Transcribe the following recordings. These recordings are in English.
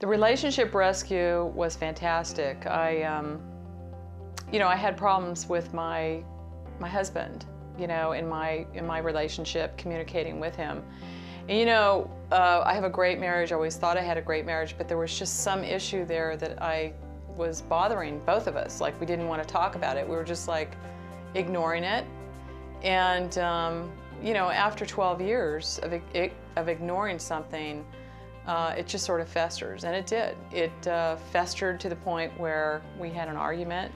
The relationship rescue was fantastic. I, um, you know, I had problems with my my husband, you know, in my in my relationship, communicating with him. And you know, uh, I have a great marriage. I always thought I had a great marriage, but there was just some issue there that I was bothering both of us. Like we didn't want to talk about it. We were just like ignoring it. And um, you know, after 12 years of, of ignoring something, uh, it just sort of festers, and it did. It uh, festered to the point where we had an argument.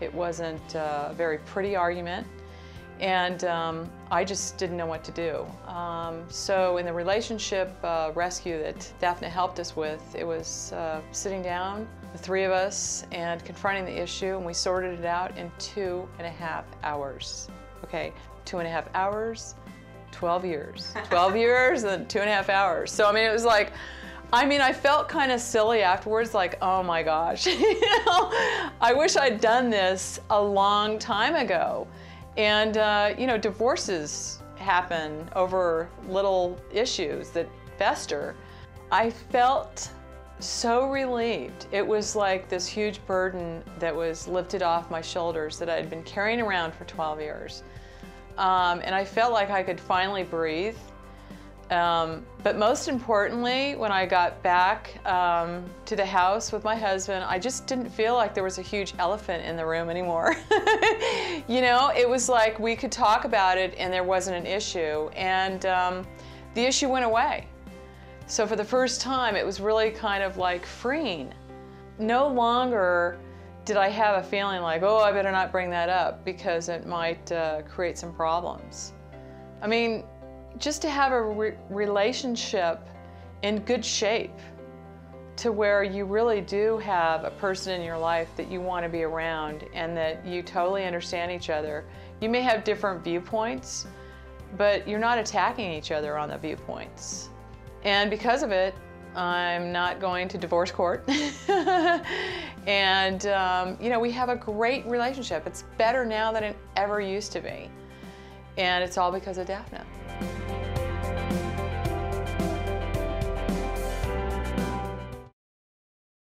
It wasn't uh, a very pretty argument, and um, I just didn't know what to do. Um, so in the relationship uh, rescue that Daphna helped us with, it was uh, sitting down, the three of us, and confronting the issue, and we sorted it out in two and a half hours. Okay, two and a half hours, 12 years. 12 years and two and a half hours. So, I mean, it was like, I mean, I felt kind of silly afterwards, like, oh my gosh, you know, I wish I'd done this a long time ago. And, uh, you know, divorces happen over little issues that fester. I felt so relieved. It was like this huge burden that was lifted off my shoulders that I had been carrying around for 12 years. Um, and I felt like I could finally breathe. Um, but most importantly, when I got back um, to the house with my husband, I just didn't feel like there was a huge elephant in the room anymore. you know, it was like we could talk about it and there wasn't an issue. And um, the issue went away. So for the first time, it was really kind of like freeing. No longer did I have a feeling like, oh, I better not bring that up because it might uh, create some problems. I mean, just to have a re relationship in good shape to where you really do have a person in your life that you want to be around and that you totally understand each other. You may have different viewpoints, but you're not attacking each other on the viewpoints. And because of it, I'm not going to divorce court. and, um, you know, we have a great relationship. It's better now than it ever used to be. And it's all because of Daphna.